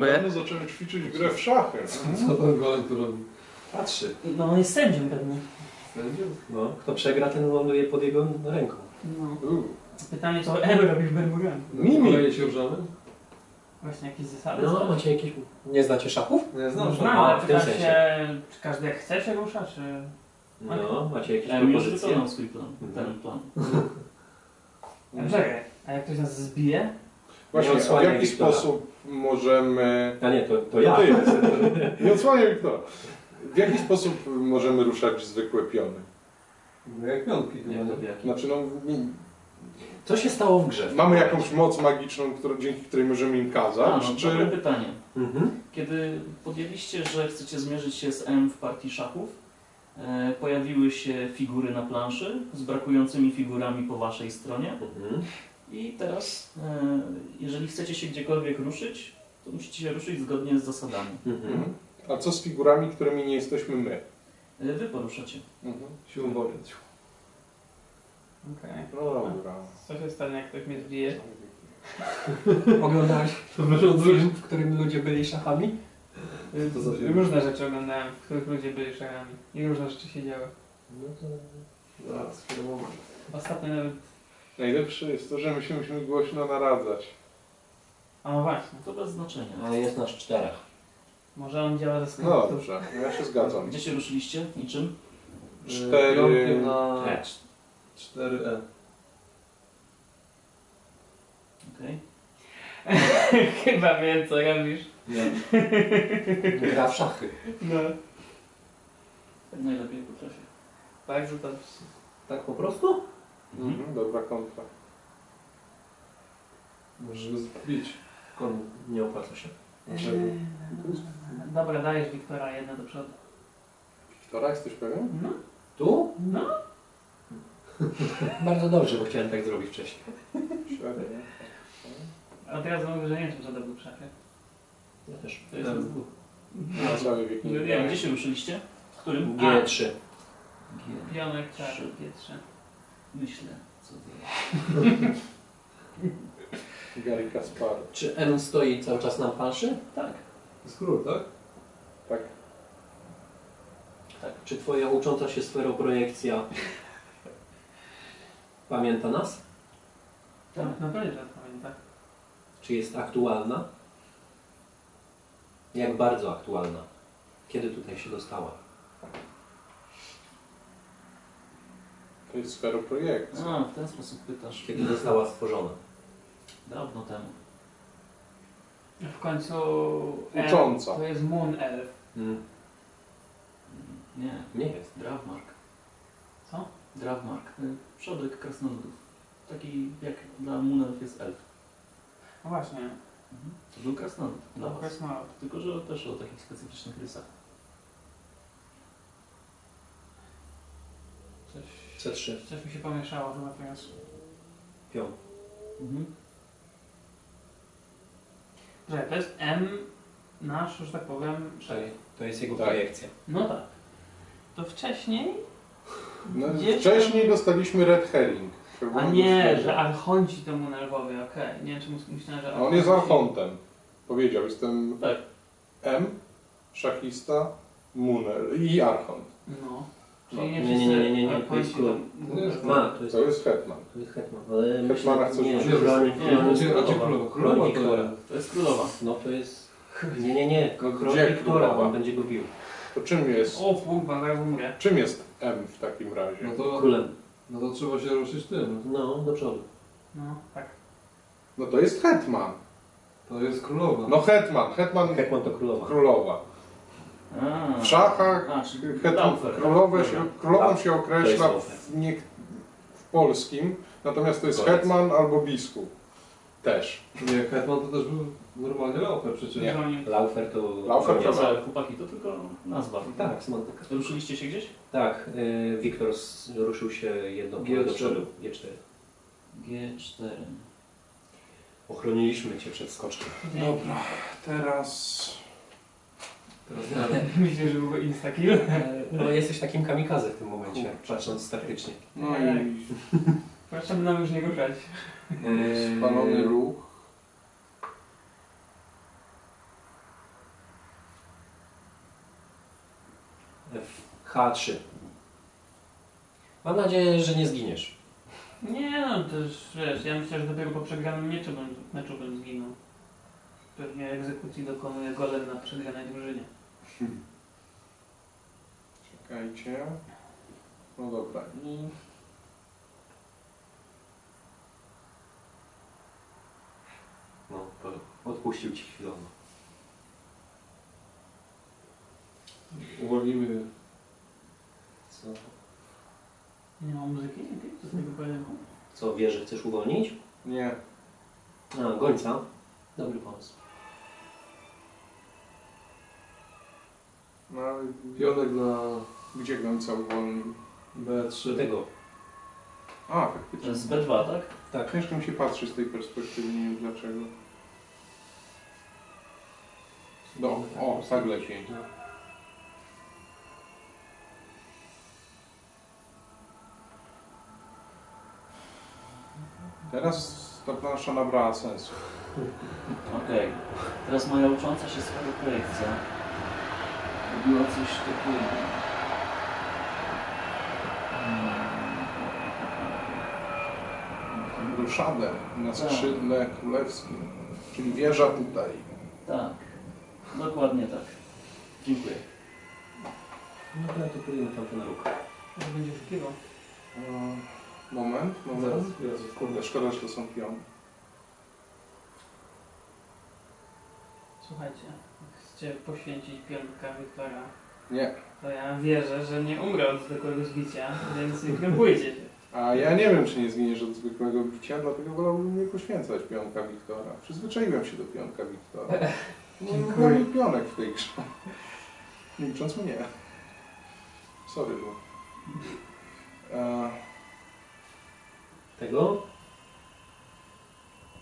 Rano zacząłem ćwiczyć grę w szachy. Co ten golem tu robi? Patrzy. No on jest sędzią pewnie. Sędzią? No, kto przegra, ten ląduje pod jego ręką. No. U. Pytanie co M robi w Birmingham. Mimi. Kolejnie się ruszamy? Właśnie jakieś zasady. No, są? macie jakieś... Nie znacie szachów? Nie znam No, znam, A, ale w tym sensie. się, czy każdy jak chce się rusza, czy... No, macie jakieś Ja już propozycje? wykonał swój plan. Mhm. Ten plan. A czekaj, a jak ktoś nas zbije? Właśnie, Nie a w jaki Wiktora. sposób możemy... A nie, to, to ja. Nie odsłaniaj Wiktora. W jaki sposób możemy ruszać zwykłe piony? No jak piątki Nie, to w? Znaczy, no, nie- Co się stało w grze? mamy jakąś moc magiczną, którą, dzięki której możemy im A, kazać, no, czy... dobre pytanie. Mhm. Kiedy podjęliście, że chcecie zmierzyć się z M w partii szachów, e, pojawiły się figury na planszy z brakującymi figurami po waszej stronie. Mhm. I teraz, e, jeżeli chcecie się gdziekolwiek ruszyć, to musicie się ruszyć zgodnie z zasadami. Mhm. Mhm. A co z figurami, którymi nie jesteśmy my? E, Wy poruszacie. Mhm. Siłą woli. Okej. No dobra. Co się stanie jak ktoś mnie zbije? Oglądałeś film, w którym ludzie byli szachami? To za film? Różne rzeczy oglądałem, w których ludzie byli szachami. I różne rzeczy się działy. No to... Zaraz, chwilę, moment. Ostatnio nawet... Najlepsze jest to, że my się musimy głośno naradzać. A no właśnie. To bez znaczenia. Ale jest nas czterech. Może on działa ze No sklepów. dobrze, ja się zgadzam. Gdzie się ruszyliście i czym? Cztery- Piątkiem na E. 4E. Okej. Chyba wiem co robisz. Nie. Gra w szachy. No. Tak najlepiej potrafię. Bardzo dobrze. Tak po prostu? Mhm, dobra kontra. Możemy zbić. Kon nie opłaca się. Dlaczego? Dobra, dajesz Wiktora jedno do przodu. Wiktora, jesteś pewien? No, Tu? no. Bardzo dobrze, bo chciałem tak zrobić wcześniej. Średnio. A teraz mówię, że nie wiem, co to był w szafie. Ja też. To jest Ten. Na cały wiek Nie wiem, gdzie się ruszyliście? W którym? G3. G. Pionek czar, Trzy. G3. Myślę, co wy. Gary Kaspar. Czy M stoi cały czas na planszy? Tak, To jest król, tak? Tak. tak. Czy twoja ucząca się sferoprojekcja pamięta nas? Tak, no pewnie, że pamiętam. Czy jest aktualna? Jak bardzo aktualna? Kiedy tutaj się dostała? To jest sferoprojekcja. A, w ten sposób pytasz. Kiedy została stworzona? Dawno temu. W końcu... elf Ucząca. To jest Moon Elf. Mm, Nie, nie jest. Dravmark. Co? Dravmark. y, Przodek krasnoludów. Taki jak dla Munelf jest elf. No właśnie. Mhm. To był krasnolud dla was. Krasnolud. Tylko, że też o takich specyficznych rysach. Coś, C3. coś mi się pomieszało chyba teraz. Pion. Mhm. Że to jest M nasz, że tak powiem, To, szef. to jest jego Tak. projekcja. No tak. To wcześniej? No, Gdzieś wcześniej dostaliśmy Red Herring. A nie, że Archonci to Munelwowie, okej. Nie wiem, czy mus- myślałem, że A on jest Archontem. Powiedział, jestem Tak. M, szachista, Munel i Archont. No. No. Czyli nie Nie, wszyscy nie, nie, nie, nie, Archonci to jest to To jest- Ma, to jest, To jest Hetman. to jest Hetman, ale Hetmana myślę, chcesz nie, wziąć? królowi, Nie, królowi, Gdzie, a gdzie królowa? Królowa to jest. To jest królowa. No to jest... Nie, nie, nie, No, król gdzie Wiktora, królowa? on będzie go bił. To czym jest, O kurwa, zaraz umrę. czym jest M w takim razie? No to, Królem. no to trzeba się ruszyć tym. No, do przodu. No, tak. No to jest Hetman. To jest królowa. No Hetman, Hetman Hetman to królowa. królowa. W szachach A, czyli Hetman, Laufer. królowe się, królową Tak. się To określa jest w, nie, w polskim, natomiast to jest. Hetman albo biskup. Też. Nie, Hetman to też był normalnie laufer przecież. Nie. Laufer to... Laufer Nie, to- ale chłopaki, to tylko nazwa. Tak, semantyka. Ruszyliście się gdzieś? Tak, y, Wiktor s- ruszył się jedno pole do G4. przodu. G4. G4. Ochroniliśmy cię przed skoczkiem. Dobra, teraz... Myślę, że byłby instakill. E, no jesteś takim kamikaze w tym momencie, patrząc taktycznie. No i... Tak. Zaczynamy nam już nie ruszać. E, Spalony ruch. H3. Mam nadzieję, że nie zginiesz. Nie, no też wiesz, ja myślę, że dopiero po przegranym meczu, meczu bym zginął. Pewnie egzekucji dokonuje golem na przegranej drużynie. Czekajcie. No dobra. I No, to odpuścił ci chwilowo. Uwolnimy Co, Nie ma muzyki? Co z tego pojedynku? co wieżę chcesz uwolnić? nie. A, gońca. Dobry pomysł. No ale pionek na gdzie gońca uwolnił? B3. Tego. A, To faktycznie. jest B2, tak? Tak. Ciężko mi się patrzy z tej perspektywy, nie wiem dlaczego. No, o, tak lepiej. Teraz ta plansza nabrała sensu. Okej. Teraz moja ucząca się sferoprojekcja robiła coś takiego. Hmm, Ruszadę na Tak. skrzydle królewskim, czyli wieża tutaj. Tak, dokładnie tak. Dziękuję. No to ja tu pójdę tamten róg. Może będzie oszukiwał. E, Moment, moment. Zaraz, Jezu, Kurde, szkoda, że to są piony. Słuchajcie, chcecie poświęcić pionka Wiktora, Nie. to ja wierzę, że nie umrę od zwykłego zbicia, więc nie krępujcie się. A ja nie wiem, czy nie zginiesz od zwykłego bicia, dlatego wolałbym nie poświęcać pionka Wiktora. Przyzwyczaiłem się do pionka Wiktora. Nie Dziękuję. lubię pionek w tej grze. Nie licząc mnie. Sorry, bo... E, Tego?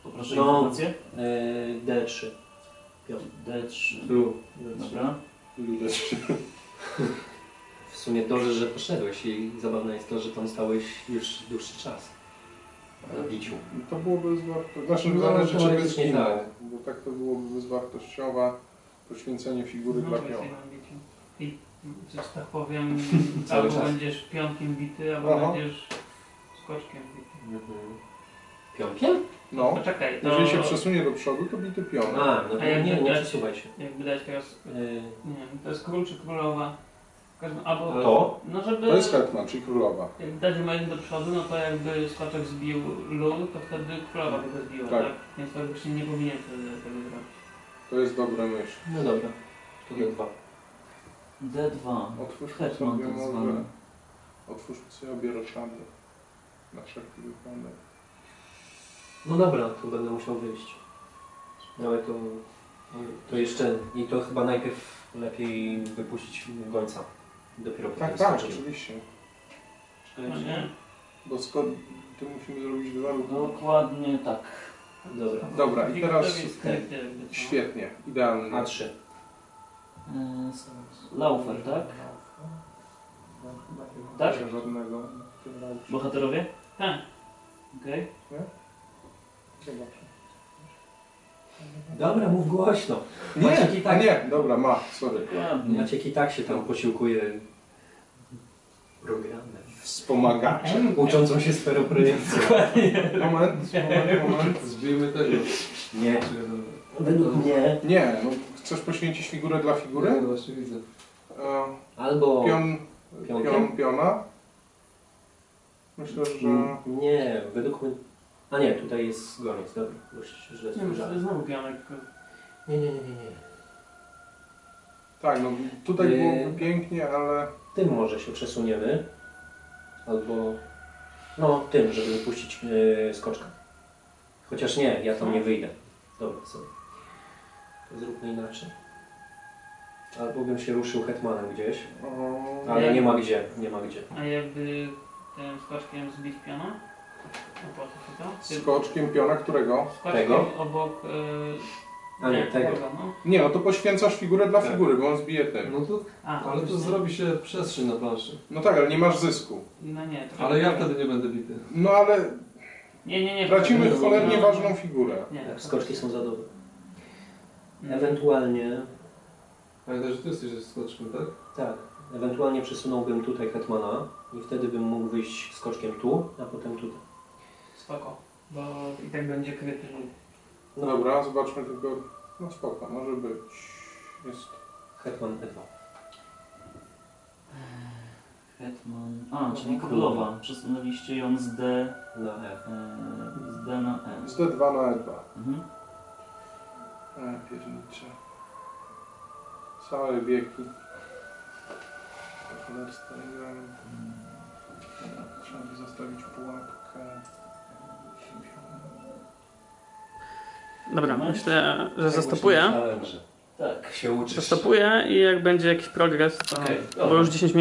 Poproszę No. informację. Yy, D3. Piąt. D3. Tu. Dobra. Ludeć. W sumie dobrze, że poszedłeś i zabawne jest to, że tam stałeś już dłuższy czas. Na biciu. To byłoby bezwartościowe. Znaczy, No, zależy, czy by zginął. tak. Bo tak to byłoby bezwartościowe poświęcenie figury dla Może piona. I, że tak powiem, albo czas. będziesz pionkiem bity, albo Aha. będziesz skoczkiem bity. Mhm. Pionkiem? No, Poczekaj, to jeżeli się przesunie do przodu, to bity pion. A, no to A jak nie, nie widać- przesuwaj się. jakby dać teraz, Yy, nie wiem, to jest król czy królowa. W każdym- Albo, to? no żeby, To jest hetman, czyli królowa. jak dać moment do przodu, no to jakby skoczek zbił lul, to wtedy królowa by go zbiła, tak? Tak. Więc faktycznie nie powinien wtedy tego zrobić. To jest dobra myśl. No dobra. To D2. D2. Otwórzmy Hetman sobie tak może... zwany. Otwórzmy sobie roszady. Na wszelki wypadek. No dobra, to będę musiał wyjść. No ale to, to jeszcze, i to chyba najpierw lepiej wypuścić gońca. Dopiero potem Tak, tak, oczywiście. No Czekajcie. nie? Bo skąd tu musimy zrobić dwa ruchy. Dokładnie tak. Dobra. Dobra, i teraz co. świetnie, idealnie. A3. Yy, Laufer, tak? Tak? Żadnego. Bohaterowie? Tak. Okej. Zobacz. Dobra, mów głośno. Nie, Maciek i tak, nie, dobra, ma, sorry. Maciek i tak się tam posiłkuje programem. Wspomagaczem. Uczącą się sferoprojekcją. Moment, moment, moment. Zbijmy tego. Nie. Według mnie Nie, no, chcesz poświęcić figurę dla figury? no właśnie widzę. E, albo... Pion, Pionkiem? pion, piona. Myślę, że... Nie, według mnie... A nie, tutaj jest goniec, dobra. Już źle Nie wiem, to spojrzałem. jest znowu pionek. Nie, nie, nie, nie, nie. Tak, no tutaj Yy. byłoby pięknie, ale... Tym może się przesuniemy. Albo... No, tym, żeby wypuścić yy, skoczka. Chociaż nie, ja tam nie wyjdę. Dobra, sobie. To zróbmy inaczej. Albo bym się ruszył hetmanem gdzieś. O, Ale nie ma gdzie, nie ma gdzie. A jakby tym skoczkiem zbić piona? Skoczkiem piona którego? Skoczkiem Tego? obok... Yy, A nie, tego. no. Nie, no to poświęcasz figurę dla Tak. figury, bo on zbije tym. No to, A, ale to zrobi się przestrzeń na planszy. No tak, ale nie masz zysku. No nie. to- Ale ja wtedy nie będę bity. No ale Nie, nie, nie. tracimy to- cholernie no. ważną figurę. Nie, to- skoczki są za dobre. Mm. Ewentualnie... Pamiętaj, że ty jesteś ze skoczkiem, tak? Tak, Ewentualnie przesunąłbym tutaj hetmana i wtedy bym mógł wyjść skoczkiem tu, a potem tutaj. Spoko. Bo i tak będzie kryty. No dobra, zobaczmy tylko. No spoko, może być. Jest. Hetman E2. Hetman. A, czyli królowa. Przesunęliście ją z D, Na E. e, z D na E. Z D2 na E2. Mhm. E, piernicze. Same wieki. Grałem. Trzeba by zostawić pułapkę. Dobra, myślę, że zastopuję. Tak. się uczysz. Zastopuję i jak będzie jakiś progres, to... Okej, bo już 10 minut